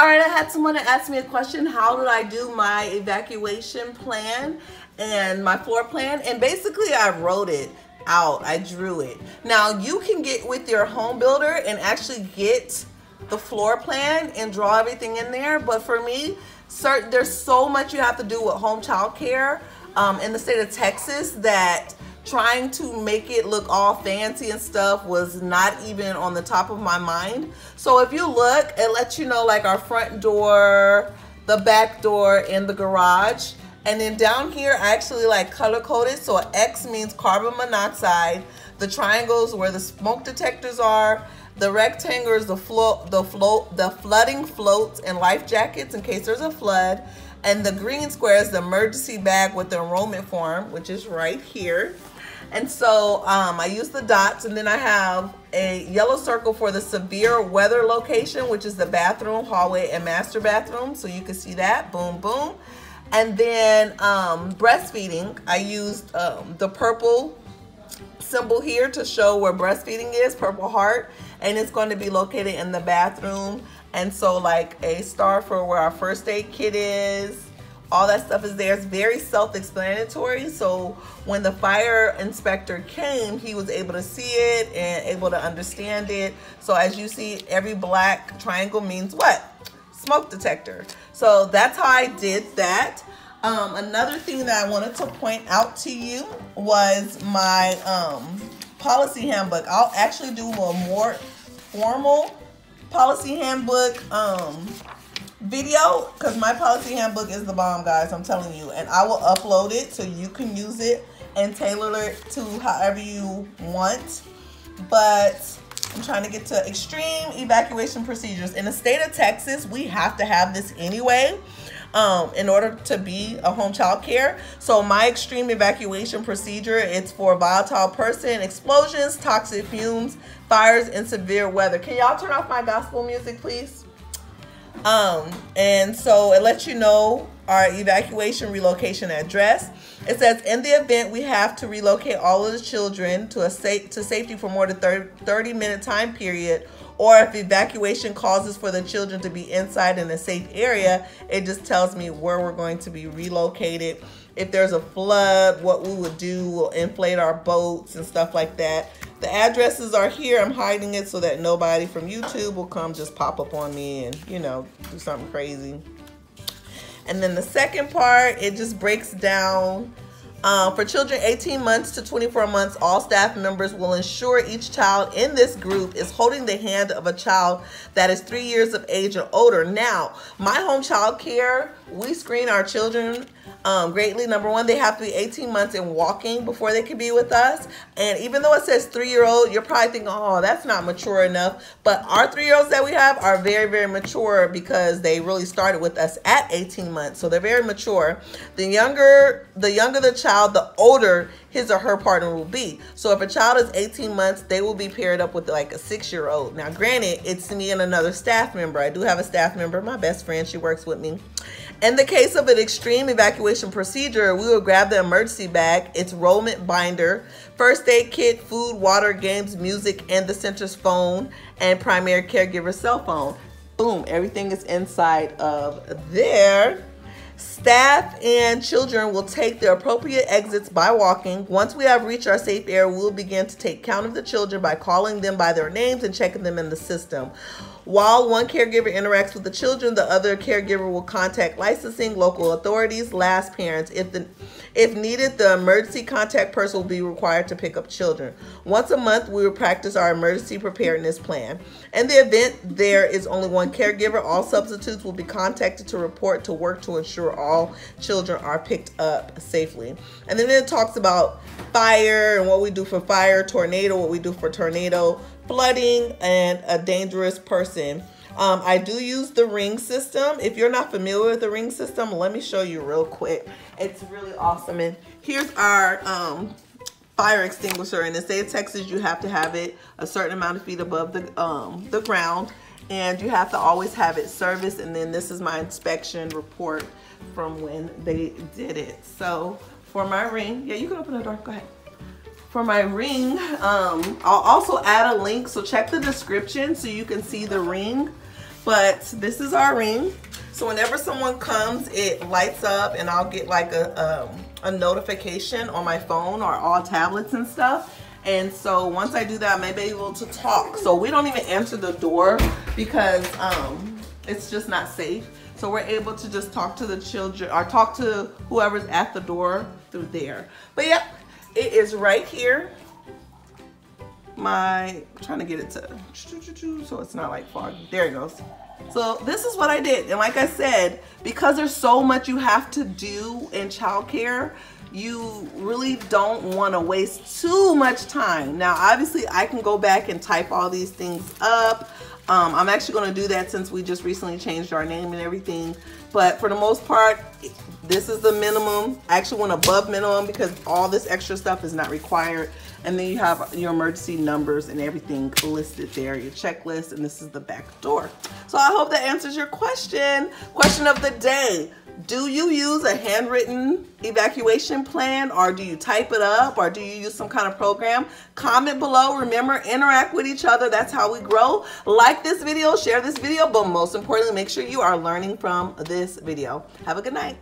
All right, I had someone ask me a question. How did I do my evacuation plan and my floor plan? And basically I wrote it out. I drew it. Now you can get with your home builder and actually get the floor plan and draw everything in there. But for me, certain, there's so much you have to do with home child care um, in the state of Texas that trying to make it look all fancy and stuff was not even on the top of my mind. So if you look, it lets you know like our front door, the back door, and the garage. And then down here, I actually like color coded. So X means carbon monoxide. The triangles where the smoke detectors are. The rectangles, the float, the float, the flooding floats and life jackets in case there's a flood. And the green square is the emergency bag with the enrollment form, which is right here. And so um, I use the dots and then I have a yellow circle for the severe weather location, which is the bathroom, hallway, and master bathroom. So you can see that, boom, boom. And then um, breastfeeding, I used um, the purple symbol here to show where breastfeeding is, purple heart. And it's going to be located in the bathroom. And so like a star for where our first aid kit is, all that stuff is there. It's very self-explanatory. So when the fire inspector came, he was able to see it and able to understand it. So as you see, every black triangle means what? Smoke detector. So that's how I did that. Um, another thing that I wanted to point out to you was my um, policy handbook. I'll actually do a more formal policy handbook um, video because my policy handbook is the bomb guys i'm telling you. And i will upload it so you can use it and tailor it to however you want. But i'm trying to get to extreme evacuation procedures. In the state of texas we have to have this anyway um, in order to be a home child care. So my extreme evacuation procedure, it's for volatile person, explosions, toxic fumes, fires, and severe weather. Can y'all turn off my gospel music, please? Um, and so it lets you know our evacuation relocation address. It says in the event we have to relocate all of the children to a safe to safety for more than 30 minute time period or if evacuation causes for the children to be inside in a safe area, it just tells me where we're going to be relocated. If there's a flood, what we would do, we'll inflate our boats and stuff like that. The addresses are here. I'm hiding it so that nobody from YouTube will come just pop up on me and, you know, do something crazy. And then the second part, it just breaks down uh, for children 18 months to 24 months, all staff members will ensure each child in this group is holding the hand of a child that is three years of age or older. Now, my home child care, we screen our children um, greatly. Number one, they have to be 18 months and walking before they can be with us. And even though it says three-year-old, you're probably thinking, oh, that's not mature enough. But our three-year-olds that we have are very, very mature because they really started with us at 18 months. So they're very mature. The younger, the younger the child, the older his or her partner will be. So if a child is 18 months, they will be paired up with like a six-year-old. Now, granted, it's me and another staff member. I do have a staff member, my best friend. She works with me. In the case of an extreme evacuation procedure, we will grab the emergency bag, its enrollment binder, first aid kit, food, water, games, music, and the center's phone and primary caregiver cell phone. Boom, everything is inside of there. Staff and children will take the appropriate exits by walking. Once we have reached our safe area, we will begin to take count of the children by calling them by their names and checking them in the system. While one caregiver interacts with the children, the other caregiver will contact licensing, local authorities, last parents. If the if needed, the emergency contact person will be required to pick up children. Once a month, we will practice our emergency preparedness plan. In the event there is only one caregiver, all substitutes will be contacted to report to work to ensure all children are picked up safely. And then it talks about fire and what we do for fire, tornado, what we do for tornado, flooding, and a dangerous person. Um, I do use the ring system. If you're not familiar with the ring system, let me show you real quick. It's really awesome. And here's our um, fire extinguisher. In the state of Texas, you have to have it a certain amount of feet above the, um, the ground. And you have to always have it serviced. And then this is my inspection report from when they did it. So for my ring, yeah, you can open the door. Go ahead for my ring um, i'll also add a link so check the description so you can see the ring But this is our ring. So whenever someone comes, it lights up and I'll get like a, um, a notification on my phone or all tablets and stuff. And so once I do that, I may be able to talk. So we don't even answer the door because um, it's just not safe. So we're able to just talk to the children or talk to whoever's at the door through there. But yeah, it is right here. My, I'm trying to get it to, so it's not like foggy. There it goes. So this is what I did. And like I said, because there's so much you have to do in childcare, you really don't want to waste too much time. Now, obviously, I can go back and type all these things up. Um, I'm actually going to do that since we just recently changed our name and everything. But for the most part, this is the minimum. I actually went above minimum because all this extra stuff is not required. And then you have your emergency numbers and everything listed there, your checklist, and this is the back door. So I hope that answers your question. Question of the day. Do you use a handwritten evacuation plan or do you type it up or do you use some kind of program? Comment below. Remember, interact with each other. That's how we grow. Like this video, share this video, but most importantly, make sure you are learning from this video. Have a good night.